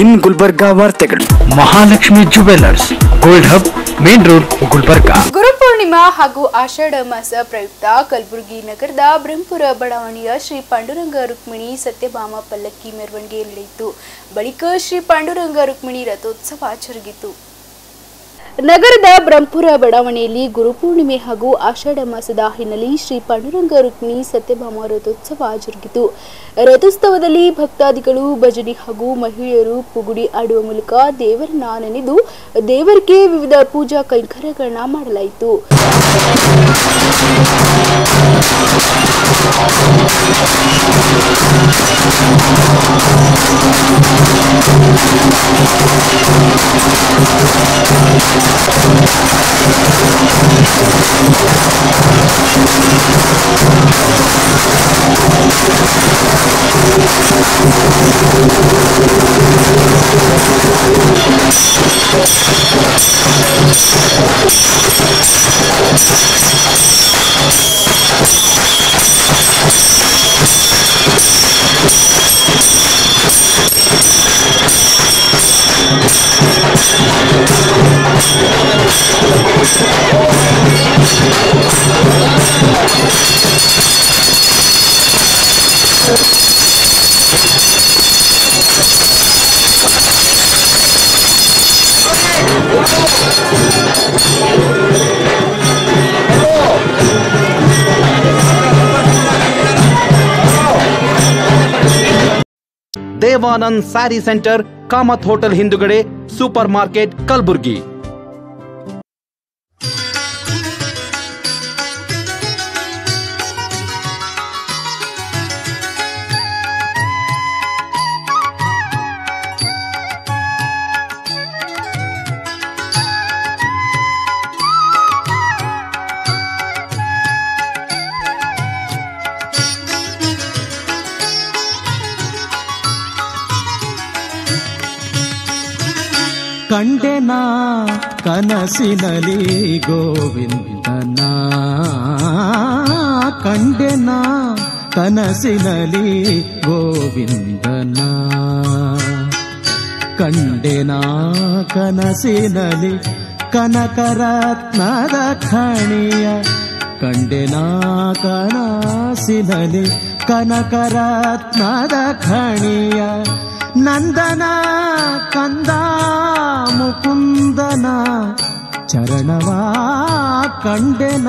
ಇನ್ ಗುಲ್ಬರ್ಗಾ ವಾರ್ತೆಗಳು. Mahalakshmi jewellers gold hub main road Gulbarga. Gurupurnima ಹಾಗೂ ಆಷಾಢ ಮಾಸ ಪ್ರಯುಕ್ತ ಕಲಬುರಗಿ ನಗರದ ಬ್ರಹ್ಮಪುರ ಬಡಾವಣೆಯ ಶ್ರೀ ಪಾಂಡುರಂಗ ರುಕ್ಮಿಣಿ ಸತ್ಯಭಾಮ ಪಲ್ಲಕ್ಕಿ ಮೆರವಣಿಗೆ ನಡೆಯಿತು ಬಳಿಕ ಶ್ರೀ ಪಾಂಡುರಂಗ ರುಕ್ಮಿಣಿ ರಥೋತ್ಸವ ಜರುಗಿತು. ನಗರದ ಬ್ರಹ್ಮಪುರ ಬಡಾವಣೆಯಲ್ಲಿ ಗುರುಪೂರ್ಣಿಮೆ ಹಾಗೂ ಆಷಾಢ ಮಾಸದ ಹಿನ್ನೆಲೆ ಶ್ರೀ ಪಾಂಡುರಂಗ ರುಕ್ಮಿ ಸತ್ಯಭಾಮ ರಥೋತ್ಸವ ಜರುಗಿತು ರಥೋತ್ಸವದಲ್ಲಿ ಭಕ್ತಾದಿಗಳು, ಭಜನೆ ಹಾಗೂ ಮಹಿಳೆಯರು ಪುಗುಡಿ ಆಡುವ ಮೂಲಕ ದೇವರನ್ನ ನೆನೆದು ದೇವರಿಗೆ ವಿವಿಧ ಪೂಜಾ ಕೈಂಕರ್ಯಗಳನ್ನ ಮಾಡಲಾಯಿತು. You. Devanand saree centre Kamath hotel ಹಿಂದುಗಡೆ ಸೂಪರ್ ಮಾರ್ಕೆಟ್ ಕಲಬುರ್ಗಿ. ಕಂಡೆನ ಕನಸಿನಲಿ ಗೋವಿಂದನ ಕಂಡೆನ ಕನಸಿನಲಿ ಗೋವಿಂದನ ಕಂಡೆನ ಕನಸಿನಲಿ ಕನಕರತ್ನದ ಖಣಿಯ ಕಂಡೆನ ಕನಸಿನಲಿ ಕನಕರತ್ನದ ಖಣಿಯ ನಂದನ ಕಂದ ಮುಕುಂದನ ಚರಣವಾ ಕಂಡೆನ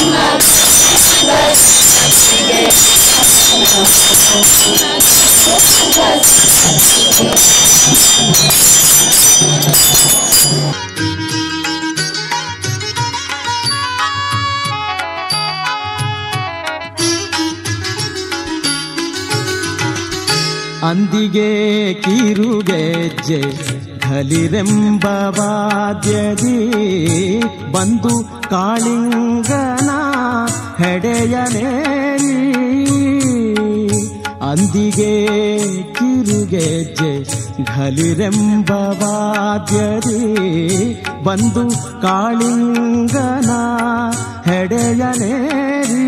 ಕನಸಿನಲಿ ಗೋವಿಂದನ ಅಂದಿಗೆ ಕಿರುಗೆಜ್ಜೆ ಘಲಿರೆಂಬ ವಾದ್ಯದಿ ಬಂದು ಕಾಳಿಂಗನ ಹೆಡೆಯನೇರಿ ಅಂದಿಗೆ ಕಿರುಗೆಜ್ಜೆ ಘಲಿರೆಂಬ ವಾದ್ಯದಿ ಬಂದು ಕಾಳಿಂಗನ ಹೆಡೆಯನೇರಿ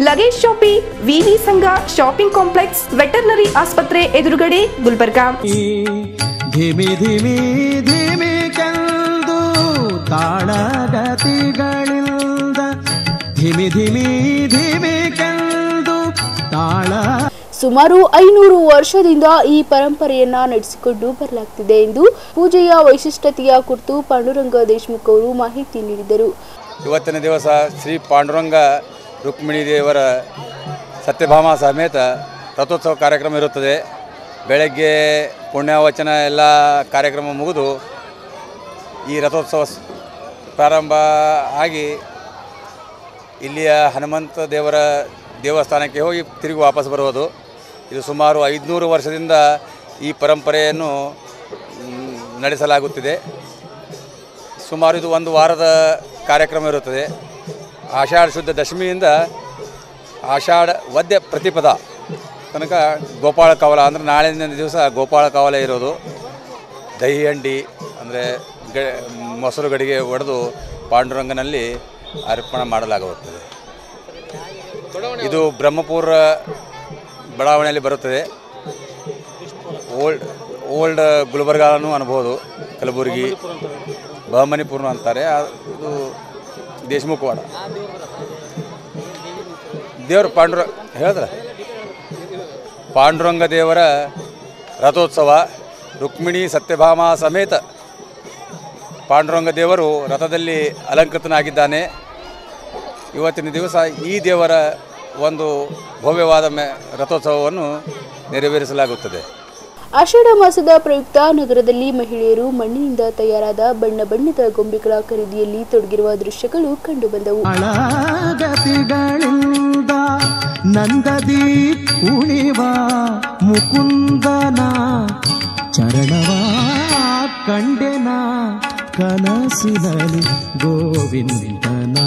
ಲಗೇಜ್ ಶಾಪಿ ವಿವಿ ಸಂಘ ಶಾಪಿಂಗ್ ಕಾಂಪ್ಲೆಕ್ಸ್ ವೆಟರ್ನರಿ ಆಸ್ಪತ್ರೆ ಎದುರುಗಡೆ ಗುಲ್ಬರ್ಗಾ ಧಿಮಿ ಧಿಮಿ ಧಿಮಿ ಕೆಂದು ತಾಳಗತಿಗಳಿಂದ ಧಿಮಿ ಧಿಮಿ ಧಿಮಿ ಕೆಂದು ತಾಳ ಸುಮಾರು ಐನೂರು ವರ್ಷದಿಂದ ಈ ಪರಂಪರೆಯನ್ನ ನಡೆಸಿಕೊಂಡು ಬರಲಾಗ್ತಿದೆ ಎಂದು ಪೂಜೆಯ ವೈಶಿಷ್ಟ್ಯತೆಯ ಕುರಿತು ಪಾಂಡುರಂಗ ದೇಶಮುಖ್ ಅವರು ಮಾಹಿತಿ ನೀಡಿದರು. ಇವತ್ತಿನ ದಿವಸ ಶ್ರೀ ಪಾಂಡುರಂಗ ರುಕ್ಮಿಣಿ ದೇವರ ಸತ್ಯಭಾಮ ಸಮೇತ ರಥೋತ್ಸವ ಕಾರ್ಯಕ್ರಮ ಇರುತ್ತದೆ. ಬೆಳಗ್ಗೆ ಪುಣ್ಯವಚನ ಎಲ್ಲ ಕಾರ್ಯಕ್ರಮ ಮುಗಿದು ಈ ರಥೋತ್ಸವ ಪ್ರಾರಂಭ ಆಗಿ ಇಲ್ಲಿಯ ಹನುಮಂತ ದೇವರ ದೇವಸ್ಥಾನಕ್ಕೆ ಹೋಗಿ ತಿರುಗಿ ವಾಪಸ್ ಬರುವುದು. ಇದು ಸುಮಾರು ಐದುನೂರು ವರ್ಷದಿಂದ ಈ ಪರಂಪರೆಯನ್ನು ನಡೆಸಲಾಗುತ್ತಿದೆ. ಸುಮಾರು ಇದು ಒಂದು ವಾರದ ಕಾರ್ಯಕ್ರಮ ಇರುತ್ತದೆ. ಆಷಾಢ ಶುದ್ಧ ದಶಮಿಯಿಂದ ಆಷಾಢ ವದ್ಯ ಪ್ರತಿಪದ ತನಕ ಗೋಪಾಳ ಕವಲ ಅಂದರೆ ನಾಳಿನ ದಿವಸ ಗೋಪಾಳ ಕವಲ ಇರೋದು. ದಹಿ ಹಂಡಿ ಅಂದರೆ ಮೊಸರು ಗಡಿಗೆ ಒಡೆದು ಪಾಂಡುರಂಗನಲ್ಲಿ ಅರ್ಪಣೆ ಮಾಡಲಾಗುತ್ತದೆ. ಇದು ಬ್ರಹ್ಮಪುರ ಬಡಾವಣೆಯಲ್ಲಿ ಬರುತ್ತದೆ. ಓಲ್ಡ್ ಓಲ್ಡ್ ಗುಲ್ಬರ್ಗಾನು ಅನ್ಬೋದು, ಕಲಬುರಗಿ ಬಹಮನಿಪುರ ಅಂತಾರೆ. ಅದು ದೇಶಮುಖವಾಡ ದೇವರು ಪಾಂಡುರ, ಹೇಳಿದ್ರ? ಪಾಂಡುರಂಗ ದೇವರ ರಥೋತ್ಸವ, ರುಕ್ಮಿಣಿ ಸತ್ಯಭಾಮ ಸಮೇತ ಪಾಂಡುರಂಗ ದೇವರು ರಥದಲ್ಲಿ ಅಲಂಕೃತನಾಗಿದ್ದಾನೆ. ಇವತ್ತಿನ ದಿವಸ ಈ ದೇವರ ಒಂದು ಭವ್ಯವಾದ ಮೆ, ರಥೋತ್ಸವವನ್ನು ನೆರವೇರಿಸಲಾಗುತ್ತದೆ. ಆಷಾಢ ಮಾಸದ ಪ್ರಯುಕ್ತ ನಗರದಲ್ಲಿ ಮಹಿಳೆಯರು ಮಣ್ಣಿನಿಂದ ತಯಾರಾದ ಬಣ್ಣ ಬಣ್ಣದ ಗೊಂಬೆಗಳ ಖರೀದಿಯಲ್ಲಿ ತೊಡಗಿರುವ ದೃಶ್ಯಗಳು ಕಂಡುಬಂದವು. ನಂದದಿ ಮುಕುಂದನ ಚರಣವ ಕಂಡೆನ ಕನಸಿನಲ್ಲಿ ಗೋವಿಂದನ